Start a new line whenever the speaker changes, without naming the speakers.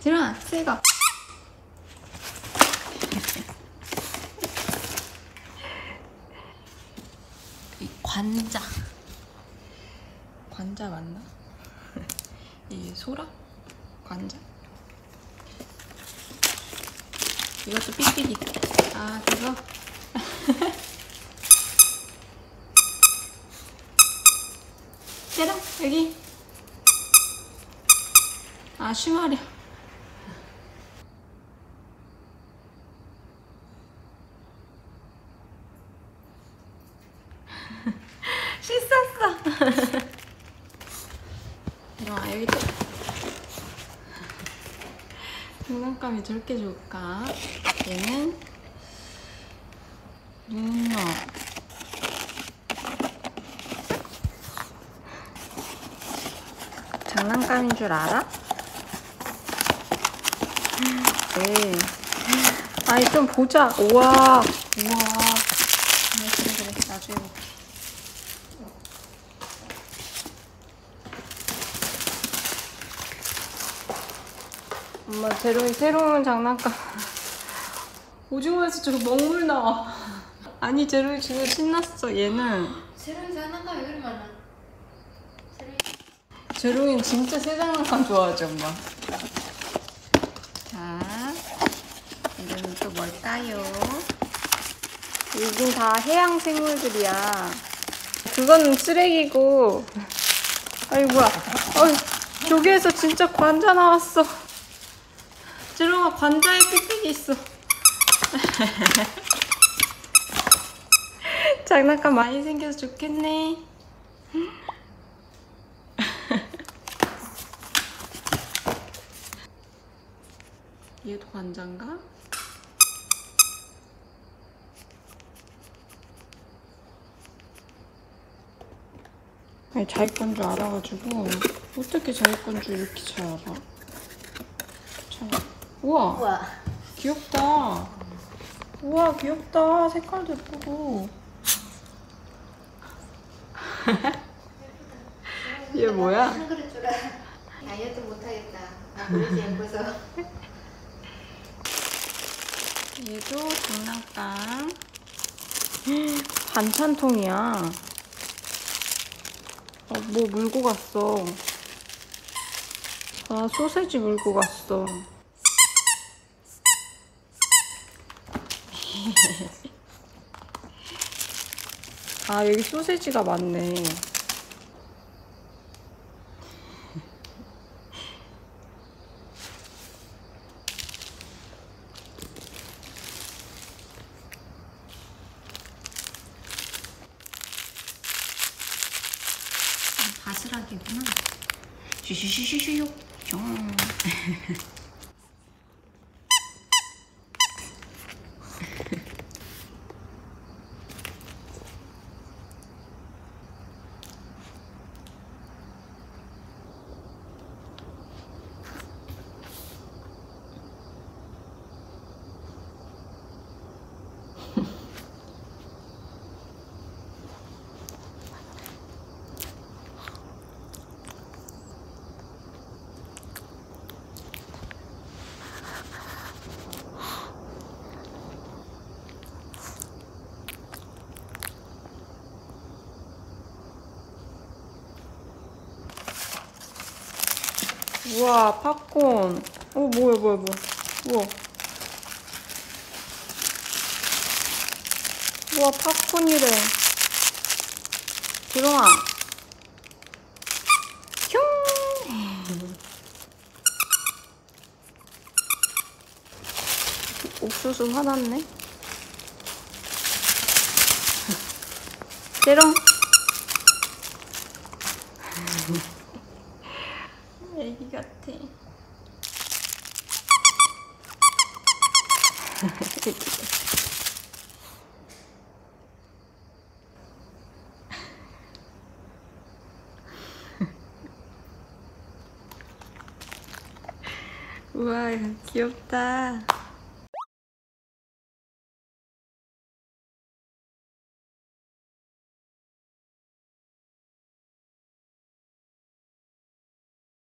새거 이 관자 관자 맞나? 이 소라? 관자? 이것도 삑삑이 아 그거? 얘랑 여기 아 쉬마려 여기 또 장난감이 저렇게 좋을까 얘는 문어 장난감인 줄 알아? 네. 아니 좀 보자. 우와. 우와. 그래 그래 그래. 나중에 볼게. 엄마 제로이 새로운 장난감. 오징어에서 저거 먹물 나와. 아니 제로이 지금 신났어. 얘는
새로운 장난감이 그리 많아.
제로이는 진짜 새 장난감 좋아하지 엄마. 자, 이거는 또 뭘까요? 여긴 다 해양 생물들이야. 그거는 쓰레기고. 아이 뭐야? 어이, 조개에서 진짜 관자 나왔어. 제롱아 관자에 삐삐기 있어. 장난감 많이 생겨서 좋겠네. 얘도 관자인가? 아니 자기 건 줄 알아가지고 어떻게 자기 건 줄 이렇게 잘 알아? 참. 우와
우와.
귀엽다. 우와 귀엽다. 색깔도 예쁘고. 얘 뭐야?
한 그릇 주라. 다이어트 못하겠다. 아.
얘도 장난감. 반찬통이야. 어, 뭐 물고 갔어. 아, 소세지 물고 갔어. 아, 여기 소세지가 많네. 아, 바스락이구나. 슈슈슈슈슈. 뿅. 우와, 팝콘. 어, 뭐야, 뭐야, 뭐야. 우와. 우와, 팝콘이래. 지롱아. 흉! 옥수수 화났네. 재롱. 애기 같아. 우와, 귀엽다.